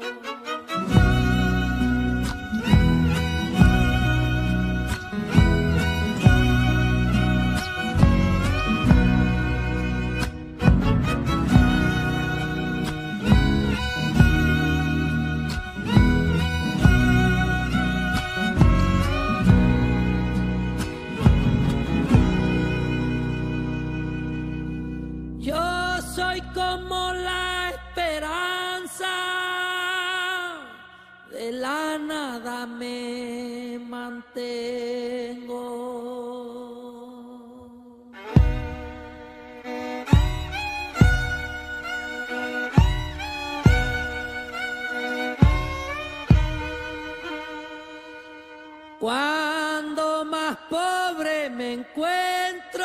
Oh. Cuando más pobre me encuentro,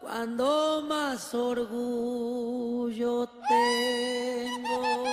cuando más orgullo tengo.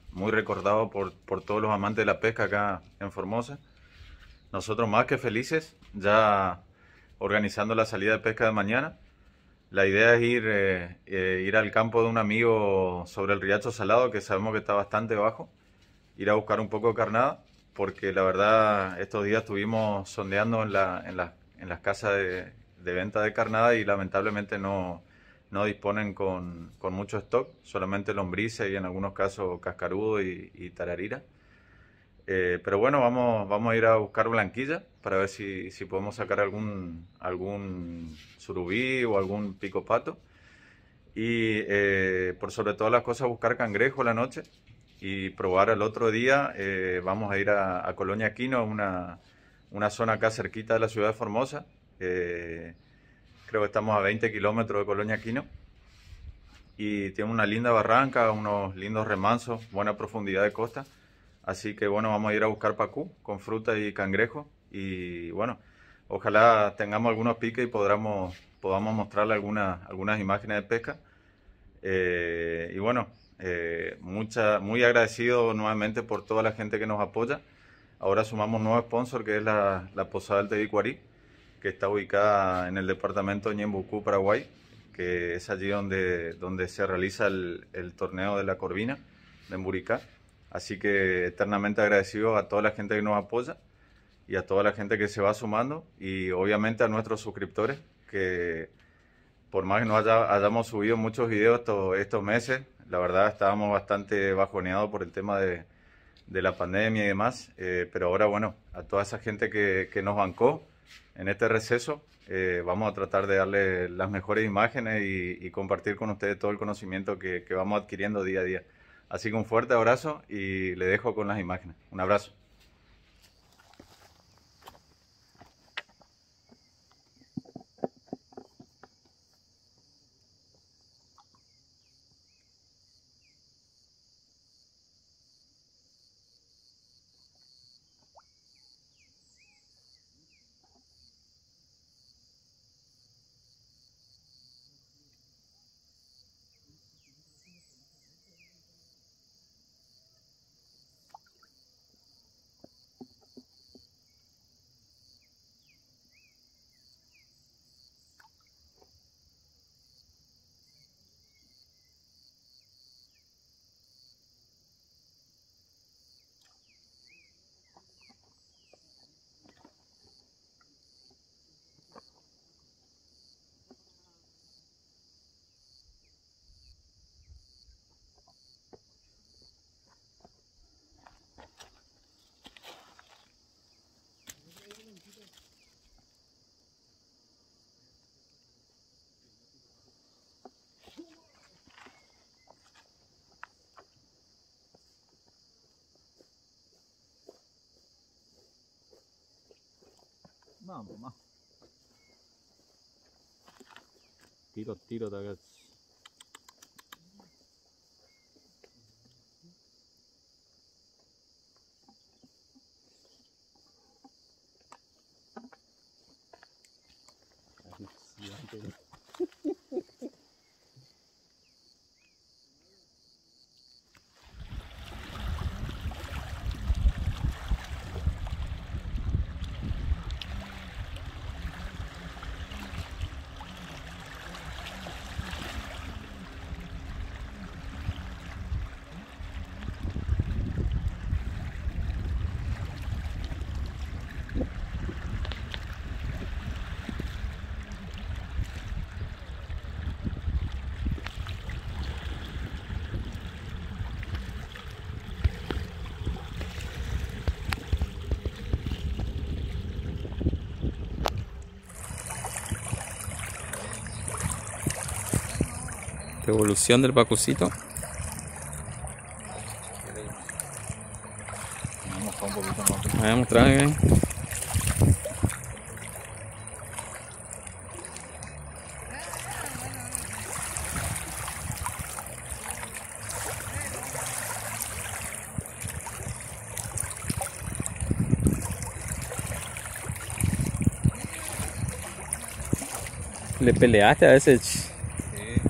muy recordado por, todos los amantes de la pesca acá en Formosa. Nosotros más que felices, ya organizando la salida de pesca de mañana. La idea es ir, eh, eh, ir al campo de un amigo sobre el Riacho Salado, que sabemos que está bastante bajo, ir a buscar un poco de carnada, porque la verdad estos días estuvimos sondeando en, la, en, en las casas de, de venta de carnada y lamentablemente no, no disponen con, mucho stock, solamente lombrices y en algunos casos cascarudo y, tararira. Eh, pero bueno, vamos, vamos a ir a buscar blanquilla para ver si, podemos sacar algún, algún surubí o algún pico pato. Y eh, por sobre todas las cosas buscar cangrejo la noche y probar el otro día. Eh, vamos a ir a, Colonia Quino, una, una zona acá cerquita de la ciudad de Formosa. Creo que estamos a 20 kilómetros de Colonia Aquino. Y tiene una linda barranca, unos lindos remansos, buena profundidad de costa. Así que bueno, vamos a ir a buscar pacú con fruta y cangrejo. Y bueno, ojalá tengamos algunos piques y podamos, podamos mostrarle algunas, algunas imágenes de pesca. Eh, y bueno, eh, mucha, muy agradecido nuevamente por toda la gente que nos apoya. Ahora sumamos un nuevo sponsor que es la, Posada del Tebicuarí que está ubicada en el departamento de Ñembucú, Paraguay, que es allí donde, donde se realiza el, torneo de la Corvina de Emburicá. Así que eternamente agradecido a toda la gente que nos apoya y a toda la gente que se va sumando y obviamente a nuestros suscriptores que por más que no hayamos subido muchos videos estos, estos meses, la verdad estábamos bastante bajoneados por el tema de, de la pandemia y demás, eh, pero ahora bueno, a toda esa gente que, que nos bancó, en este receso eh, vamos a tratar de darle las mejores imágenes y, compartir con ustedes todo el conocimiento que, que vamos adquiriendo día a día. Así que un fuerte abrazo y le dejo con las imágenes. Un abrazo. Vamos, más. Tiro, tiro, ragazzi. Evolución del un poquito más. Voy a mostrar, ¿eh? Le peleaste a ese. ch- Sí.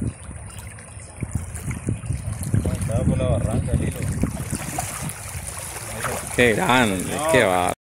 Estaba por la barranca, Lilo. Qué grande, qué va.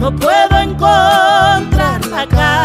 No puedo encontrar la.